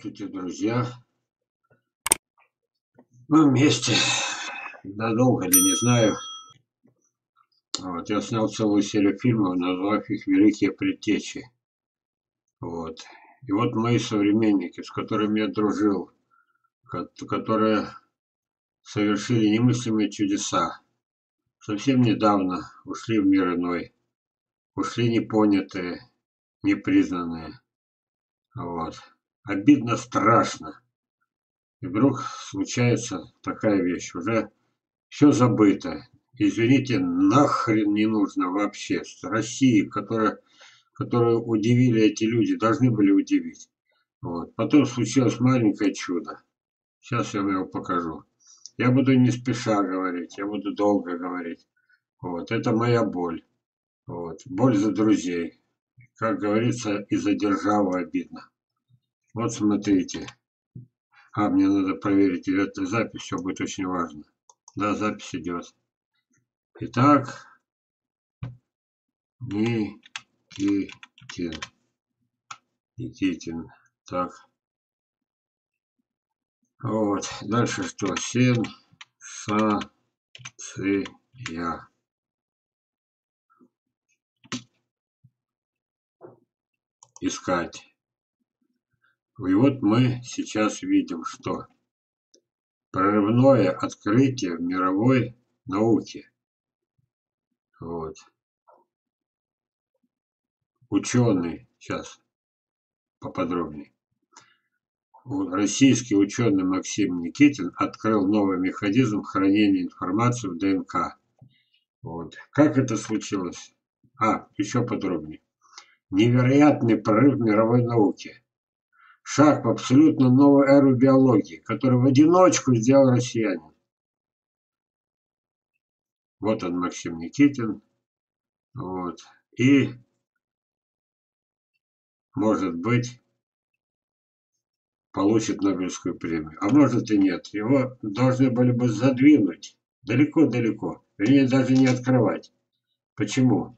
Здравствуйте, друзья. Мы вместе. Надолго ли, не знаю. Вот, я снял целую серию фильмов, назвав их «Великие предтечи». Вот. И вот мои современники, с которыми я дружил, которые совершили немыслимые чудеса, совсем недавно ушли в мир иной. Ушли непонятые, непризнанные. Вот обидно страшно. И вдруг случается такая вещь уже все забыто. Извините нахрен не нужно вообще. С россии которая которую удивили эти люди должны были удивить. Вот. Потом случилось маленькое чудо. Сейчас я вам его покажу. Я буду не спеша говорить я буду долго говорить. Вот. Это моя боль. Вот. Боль за друзей. Как говорится и за державу обидно вот смотрите. А, мне надо проверить, идет запись, все будет очень важно. Да, запись идет. Итак, Никитин. Никитин. Так. Вот. Дальше что? Сен, са, цы, я. Искать. И вот мы сейчас видим, что прорывное открытие в мировой науке. Вот. Ученый, сейчас поподробнее. Российский ученый Максим Никитин открыл новый механизм хранения информации в ДНК. Вот. Как это случилось? А, еще подробнее. Невероятный прорыв мировой науке шаг в абсолютно новую эру биологии, которую в одиночку сделал россиянин. Вот он, Максим Никитин. Вот. И, может быть, получит Нобелевскую премию. А может и нет. Его должны были бы задвинуть далеко-далеко. Вернее, даже не открывать. Почему?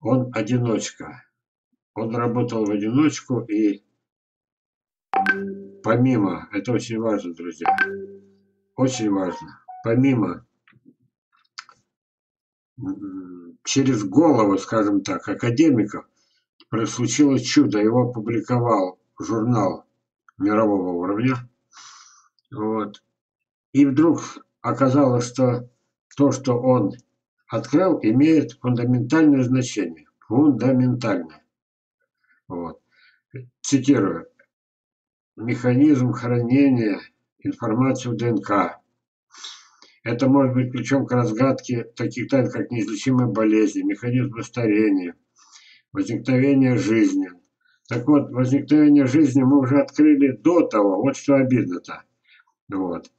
Он одиночка. Он работал в одиночку и помимо, это очень важно, друзья, очень важно, помимо через голову, скажем так, академиков, случилось чудо. Его опубликовал журнал мирового уровня. Вот. И вдруг оказалось, что то, что он открыл, имеет фундаментальное значение. Фундаментальное. Вот. Цитирую механизм хранения информации в ДНК. Это может быть ключом к разгадке таких тайн, как неизлечимые болезни, механизмы старения, возникновение жизни. Так вот, возникновение жизни мы уже открыли до того, вот что обидно-то. Вот.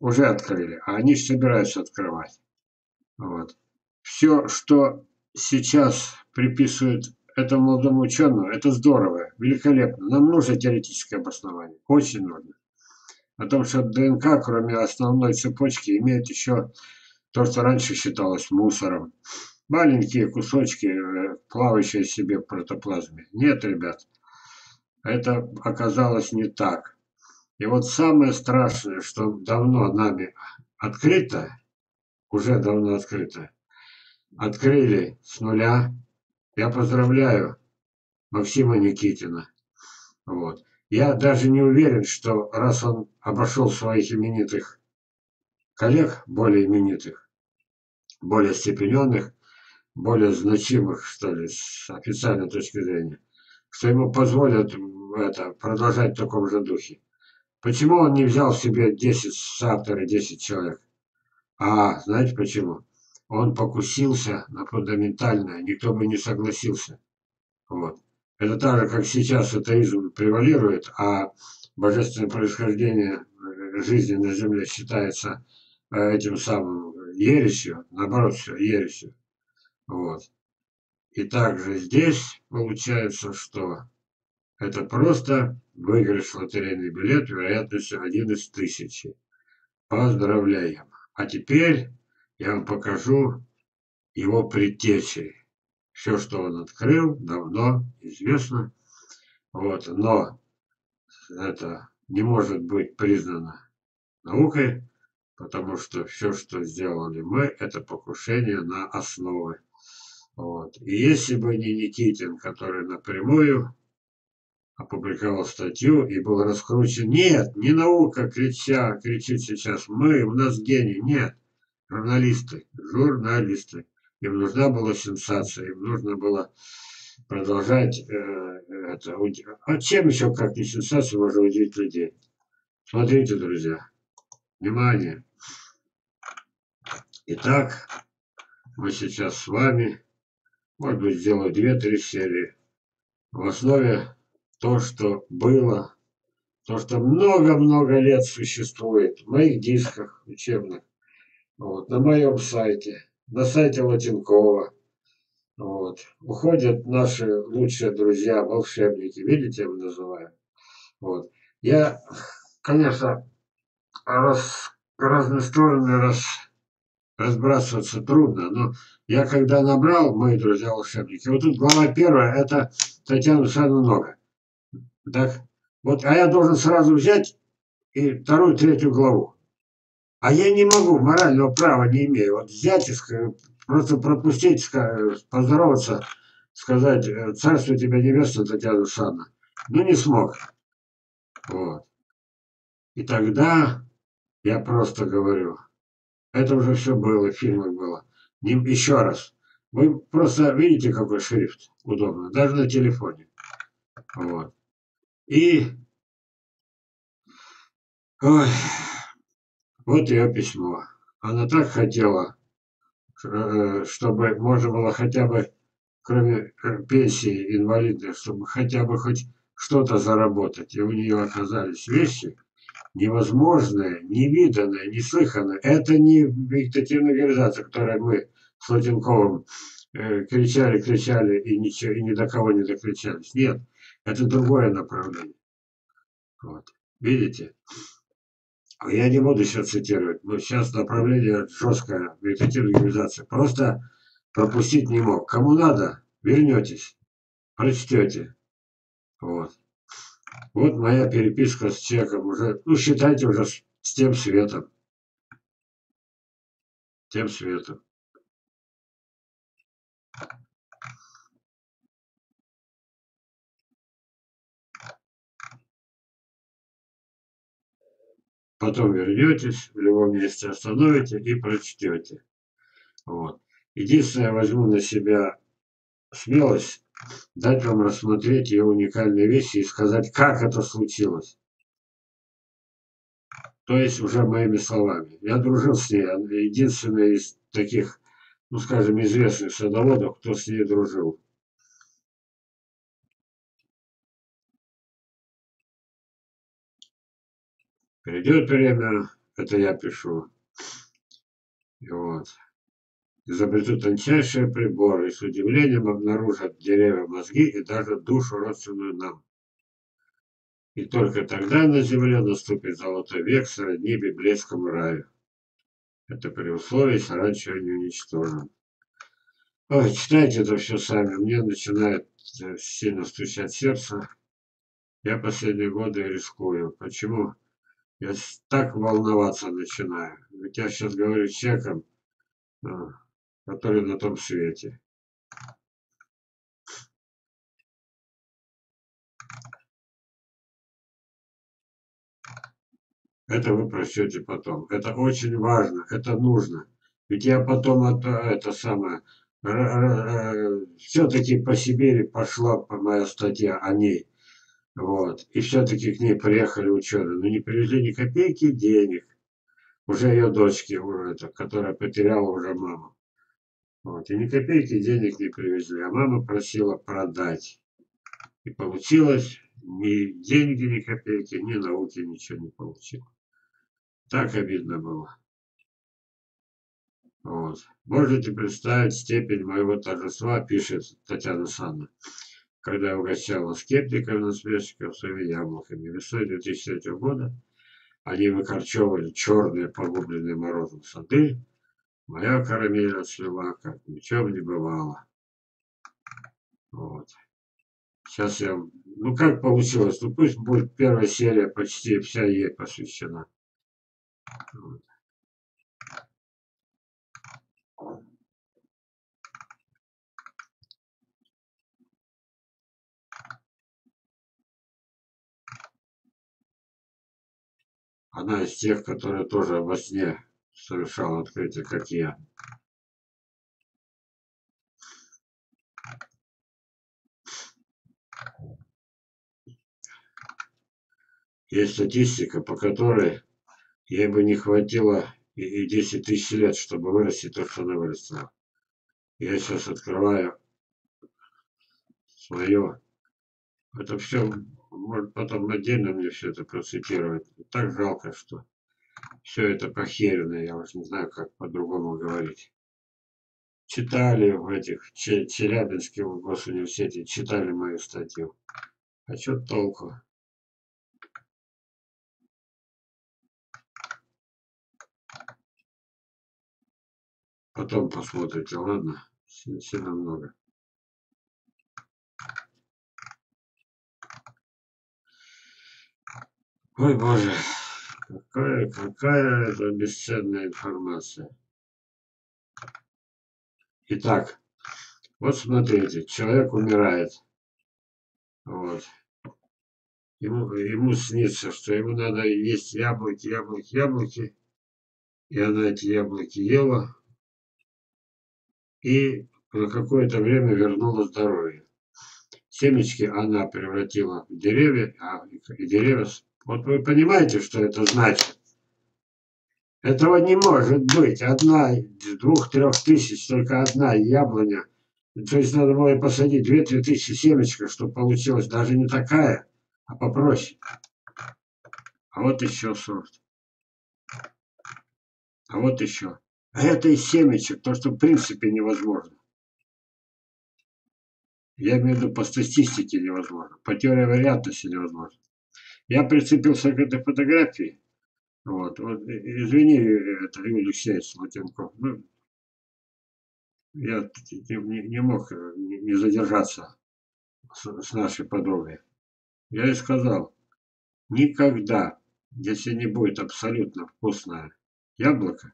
Уже открыли, а они собираются открывать. Вот. Все, что сейчас приписывают этому молодому ученому, это здорово, великолепно. Нам нужно теоретическое обоснование, очень нужно. О том, что ДНК, кроме основной цепочки, имеет еще то, что раньше считалось мусором. Маленькие кусочки, э, плавающие себе в протоплазме. Нет, ребят, это оказалось не так. И вот самое страшное, что давно нами открыто, уже давно открыто, открыли с нуля, я поздравляю Максима Никитина. Вот. Я даже не уверен, что раз он обошел своих именитых коллег, более именитых, более степененных, более значимых, что ли, с официальной точки зрения, что ему позволят это, продолжать в таком же духе. Почему он не взял себе 10 соавторы, 10 человек? А, знаете почему? Он покусился на фундаментальное, никто бы не согласился. Вот. Это так же, как сейчас атеизм превалирует, а божественное происхождение жизни на Земле считается э, этим самым ересью, наоборот, все, ересью. Вот. И также здесь получается, что это просто выигрыш лотерейный билет вероятностью один из тысячи. Поздравляем. А теперь я вам покажу его предтечи. Все, что он открыл, давно известно. Вот, но это не может быть признано наукой, потому что все, что сделали мы, это покушение на основы. Вот. И если бы не Никитин, который напрямую опубликовал статью и был раскручен, нет, не наука крича, кричит сейчас, мы, у нас гений, нет, журналисты, журналисты. Им нужна была сенсация, им нужно было продолжать э, это. А чем еще, как не сенсация, можно удивить людей? Смотрите, друзья. Внимание. Итак, мы сейчас с вами, может быть, сделаю две-три серии. В основе то, что было, то, что много-много лет существует в моих дисках учебных, вот, на моем сайте, на сайте Латинкова. Вот. Уходят наши лучшие друзья, волшебники, видите, я называю. Вот. Я, конечно, раз, разные стороны раз, разбрасываться трудно, но я когда набрал, мои друзья волшебники, вот тут глава первая, это Татьяна Александровна Нога. Так, вот, а я должен сразу взять и вторую, третью главу. А я не могу, морального права не имею. Вот взять и просто пропустить, поздороваться, сказать, э, царство тебя небесное, Татьяна Александровна. Ну, не смог. Вот. И тогда я просто говорю, это уже все было, в фильмах было. Не, еще раз. Вы просто видите, какой шрифт удобно, даже на телефоне. Вот. И ой, вот ее письмо. Она так хотела, э, чтобы можно было хотя бы, кроме пенсии инвалидной, чтобы хотя бы хоть что-то заработать. И у нее оказались вещи невозможные, невиданные, неслыханные. Это не вегетативная организация, которой мы с Латинковым э, кричали, кричали и, ничего, и ни до кого не докричались. Нет, это другое направление. Вот. Видите? Я не буду сейчас цитировать, но сейчас направление жесткое, вегетативная. Просто пропустить не мог. Кому надо, вернетесь, прочтете. Вот. Вот моя переписка с человеком уже, ну считайте уже с тем светом. Тем светом. Потом вернетесь, в любом месте остановите и прочтете. Вот. Единственное, возьму на себя смелость дать вам рассмотреть ее уникальные вещи и сказать, как это случилось. То есть уже моими словами. Я дружил с ней, она единственная из таких, ну скажем, известных садоводов, кто с ней дружил. Придет время, это я пишу. И вот изобретут тончайшие приборы и с удивлением обнаружат деревья мозги и даже душу родственную нам. И только тогда на земле наступит золотой век сродни библейскому раю. Это при условии, если раньше не уничтожен. Ой, читайте это все сами. Мне начинает э, сильно стучать сердце. Я последние годы рискую. Почему? Я так волноваться начинаю. Ведь я сейчас говорю с человеком, а, который на том свете. Это вы прочтете потом. Это очень важно, это нужно. Ведь я потом это, это самое, все-таки по Сибири пошла моя статья о ней. Вот. И все-таки к ней приехали ученые. Но не привезли ни копейки денег. Уже ее дочки, уже, которая потеряла уже маму. Вот. И ни копейки денег не привезли, а мама просила продать. И получилось ни деньги, ни копейки, ни науки ничего не получил. Так обидно было. Вот. Можете представить степень моего торжества, пишет Татьяна Санна, когда угощала скептиков, насмешников своими яблоками. Весной 2003 года они выкорчевывали черные погубленные морозом сады, Моя карамель отцвела, как ничем не бывало. Вот. Сейчас я Ну как получилось? Ну пусть будет первая серия почти вся ей посвящена. Вот. Она из тех, которые тоже во сне совершала открытие, как я. Есть статистика, по которой ей бы не хватило и 10 тысяч лет, чтобы вырастить то, что она вырастила. Я сейчас открываю свое. Это все, может потом отдельно мне все это процитировать. Так жалко, что все это похерено, я уже не знаю, как по-другому говорить. Читали в этих Челябинском госуниверситете, читали мою статью. А что толку? Потом посмотрите, ладно? Сильно много. Ой, боже, какая, какая это бесценная информация. Итак, вот смотрите, человек умирает. Вот. Ему, ему снится, что ему надо есть яблоки, яблоки, яблоки. И она эти яблоки ела, и на какое-то время вернула здоровье. Семечки она превратила в деревья, а и деревья... Вот вы понимаете, что это значит? Этого не может быть. Одна из двух-трех тысяч, только одна яблоня. То есть надо было посадить две-три тысячи семечек, чтобы получилось даже не такая, а попроще. А вот еще сорт. А вот еще. А это из семечек, то, что в принципе невозможно. Я имею в виду по статистике невозможно, по теории вероятности невозможно. Я прицепился к этой фотографии. Вот, вот извини, это Юрий Алексеевич. Ну, я не, не мог не задержаться с, с нашей подругой. Я ей сказал, никогда, если не будет абсолютно вкусное яблоко,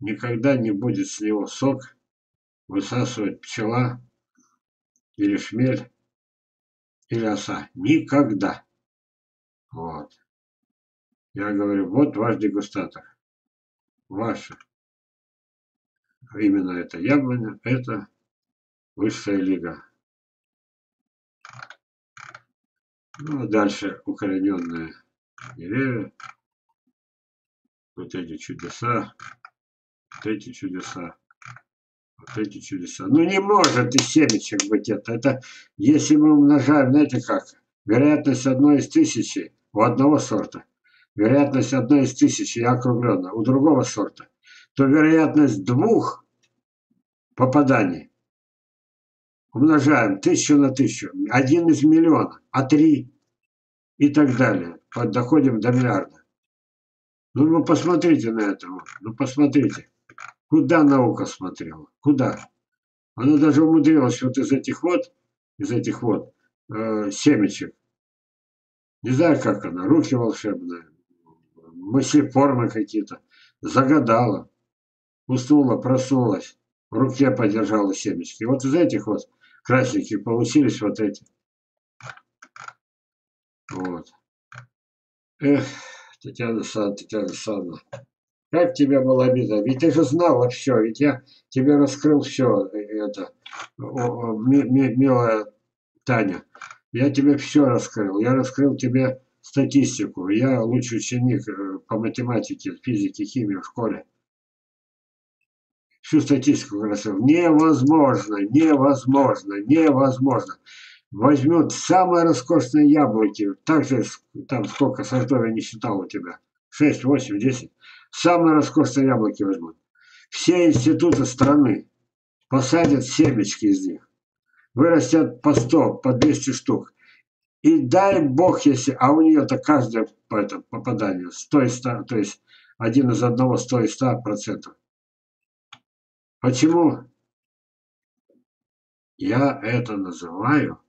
никогда не будет с него сок высасывать пчела или шмель или оса. Никогда. Вот. Я говорю, вот ваш дегустатор. Ваше. Именно это яблоня, это высшая лига. Ну, а дальше укорененные деревья. Вот эти чудеса. Вот эти чудеса. Вот эти чудеса. Ну не может из семечек быть это. Это если мы умножаем, знаете как, вероятность одной из тысячи у одного сорта, вероятность одной из тысячи округленно у другого сорта, то вероятность двух попаданий умножаем тысячу на тысячу, один из миллиона, а три и так далее. Доходим до миллиарда. Ну, ну посмотрите на это. Ну посмотрите. Куда наука смотрела? Куда? Она даже умудрилась вот из этих вот, из этих вот э, семечек. Не знаю, как она, руки волшебные, мысли формы какие-то. Загадала. Уснула, проснулась. В руке подержала семечки. Вот из этих вот красненьких получились вот эти. Вот. Эх. Татьяна Александровна, Татьяна Александровна, как тебе было обидно? Ведь ты же знала все, ведь я тебе раскрыл все это, о, о, ми, ми, милая Таня. Я тебе все раскрыл. Я раскрыл тебе статистику. Я лучший ученик э, по математике, физике, химии в школе. Всю статистику раскрыл. Невозможно, невозможно, невозможно возьмет самые роскошные яблоки, также там сколько сортов я не считал у тебя, 6, 8, 10, самые роскошные яблоки возьмут. Все институты страны посадят семечки из них, вырастят по 100, по 200 штук. И дай бог, если, а у нее-то каждое это, попадание 100 и 100, то есть один из одного 100 и 100 процентов. Почему? Я это называю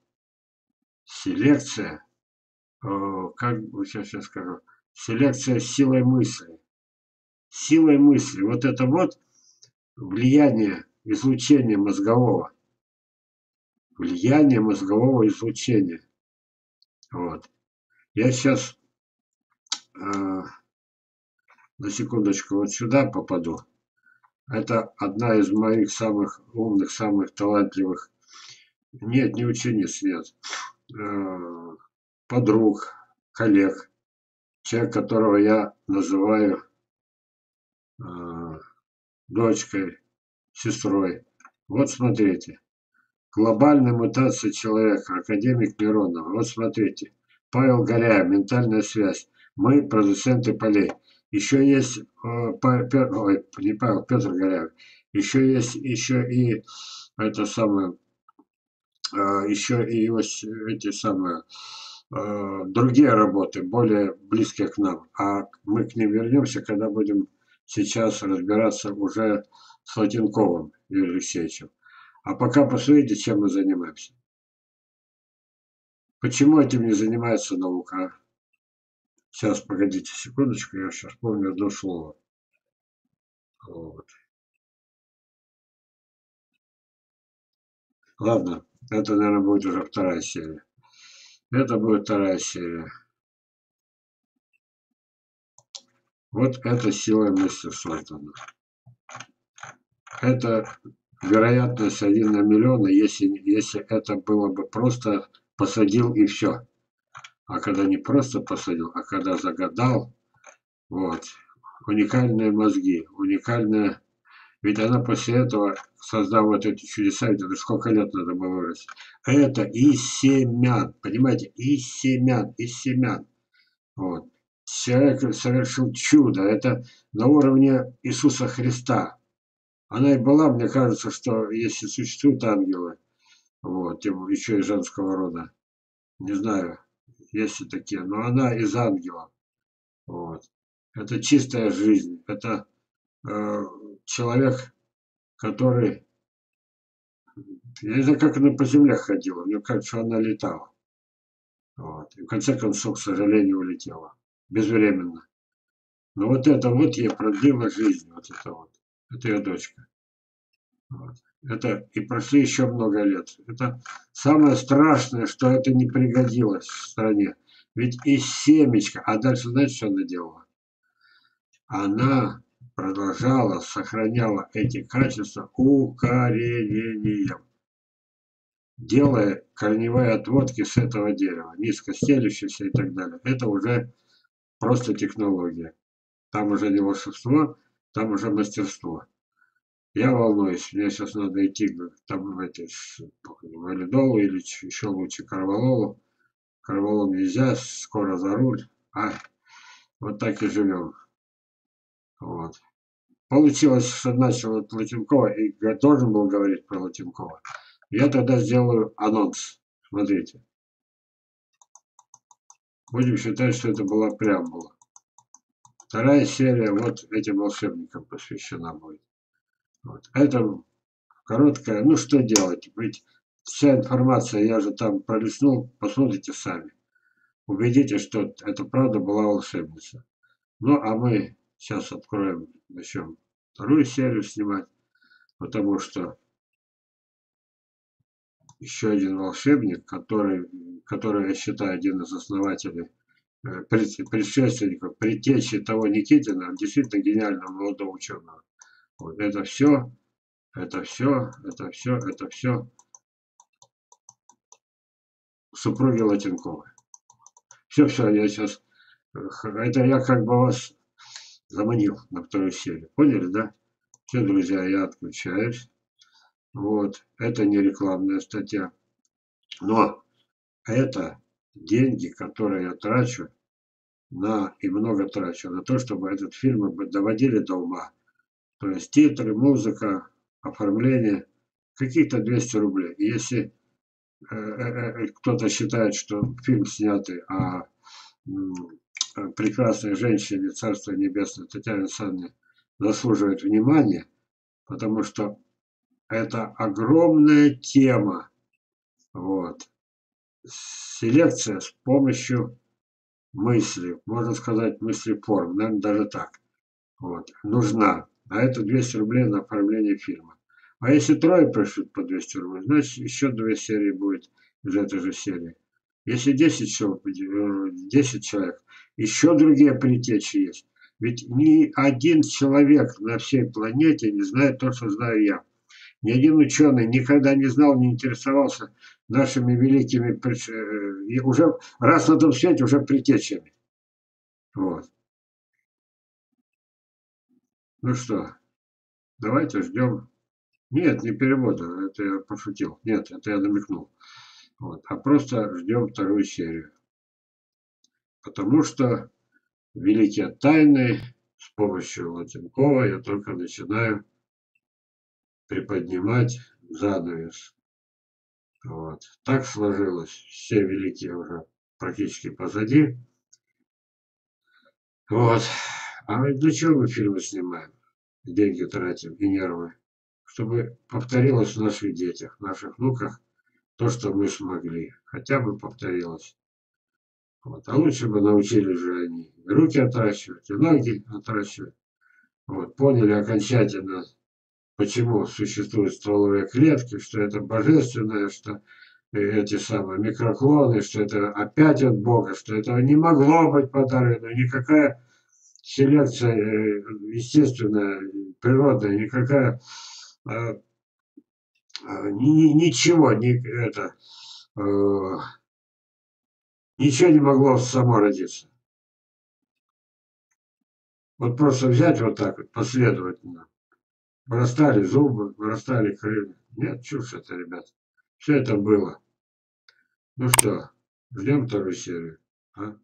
селекция, как сейчас я скажу, селекция силой мысли. Силой мысли. Вот это вот влияние излучения мозгового. Влияние мозгового излучения. Вот. Я сейчас э, на секундочку вот сюда попаду. Это одна из моих самых умных, самых талантливых. Нет, не учениц, нет. Э, подруг, коллег. Человек, которого я называю э, дочкой, сестрой. Вот смотрите. Глобальная мутация человека. Академик Миронов. Вот смотрите. Павел Горяев. Ментальная связь. Мы продуценты полей. Еще есть, э, ой, не Павел, Петр Горяев. Еще есть, еще и это самое, э, еще и эти самые э, другие работы, более близкие к нам. А мы к ним вернемся, когда будем сейчас разбираться уже с Латинковым Юрием Алексеевичем. А пока посмотрите, чем мы занимаемся. Почему этим не занимается наука? Сейчас, погодите секундочку, я сейчас помню одно слово. Вот. Ладно, это, наверное, будет уже вторая серия. Это будет вторая серия. Вот это сила мысли создана. Это вероятность 1 на миллион, если, если это было бы просто посадил и все. А когда не просто посадил, а когда загадал, вот, уникальные мозги, уникальная... Ведь она после этого, создав вот эти чудеса, это сколько лет надо было вырасти. Это из семян, понимаете, из семян, из семян. Вот. Человек совершил чудо, это на уровне Иисуса Христа. Она и была, мне кажется, что если существуют ангелы, вот, еще и женского рода, не знаю, есть и такие, но она из ангелов. Вот. Это чистая жизнь, это э, человек, который, я не знаю, как она по земле ходила, мне кажется, она летала. Вот. И в конце концов, к сожалению, улетела. Безвременно. Но вот это вот ей продлило жизнь, вот это вот. Это ее дочка. Вот. Это и прошли еще много лет. Это самое страшное, что это не пригодилось в стране. Ведь и семечко, а дальше знаете, что она делала? Она продолжала, сохраняла эти качества укоренением, делая корневые отводки с этого дерева, низко стелющиеся и так далее. Это уже просто технология. Там уже не волшебство, там уже мастерство. Я волнуюсь, мне сейчас надо идти там в эти валидолу или еще лучше карвалолу. Карвалол нельзя, скоро за руль. А, вот так и живем. Вот. Получилось, что начал от Латинкова, и я должен был говорить про Латинкова. Я тогда сделаю анонс. Смотрите. Будем считать, что это была преамбула. Вторая серия вот этим волшебникам посвящена будет. Вот. Это короткая, ну что делать, ведь вся информация, я же там пролистнул, посмотрите сами. Убедитесь, что это правда была волшебница. Ну, а мы сейчас откроем, начнем вторую серию снимать, потому что еще один волшебник, который, который я считаю один из основателей, предшественников, предтечи того Никитина, действительно гениального молодого ученого. Вот это все, это все, это все, это все супруги Латинковой. Все, все, я сейчас, это я как бы вас заманил на вторую серию. Поняли, да? Все, друзья, я отключаюсь. Вот, это не рекламная статья. Но это деньги, которые я трачу на, и много трачу, на то, чтобы этот фильм доводили до ума. То есть титры, музыка, оформление, какие-то 200 рублей. Если э, э, э, кто-то считает, что фильм снятый о прекрасной женщине Царства Небесное Татьяне Александровне заслуживает внимания, потому что это огромная тема. Вот. Селекция с помощью мысли, можно сказать, мыслеформ, наверное, даже так. Вот, нужна. А это 200 рублей на оформление фильма. А если трое пришлют по 200 рублей, значит, еще две серии будет из этой же серии. Если 10 человек, 10 человек, еще другие притечи есть. Ведь ни один человек на всей планете не знает то, что знаю я. Ни один ученый никогда не знал, не интересовался нашими великими, э, и уже раз на том свете уже притечами. Вот. Ну что, давайте ждем. Нет, не перевода, это я пошутил. Нет, это я намекнул. Вот. А просто ждем вторую серию. Потому что великие тайны с помощью Латинкова я только начинаю приподнимать занавес. Вот. Так сложилось. Все великие уже практически позади. Вот. А для чего мы фильмы снимаем? Деньги тратим и нервы. Чтобы повторилось в наших детях, в наших внуках то, что мы смогли. Хотя бы повторилось. Вот. А лучше бы научились же они руки отращивать, и ноги отращивать. Вот. Поняли окончательно, почему существуют стволовые клетки, что это божественное, что эти самые микроклоны, что это опять от Бога, что этого не могло быть подарено, никакая селекция э, естественная, природная, никакая э, ничего, не, это, э, ничего не могло само родиться. Вот просто взять вот так вот последовательно. Вырастали зубы, вырастали крылья. Нет, чушь это, ребят. Все это было. Ну что, ждем вторую серию. А?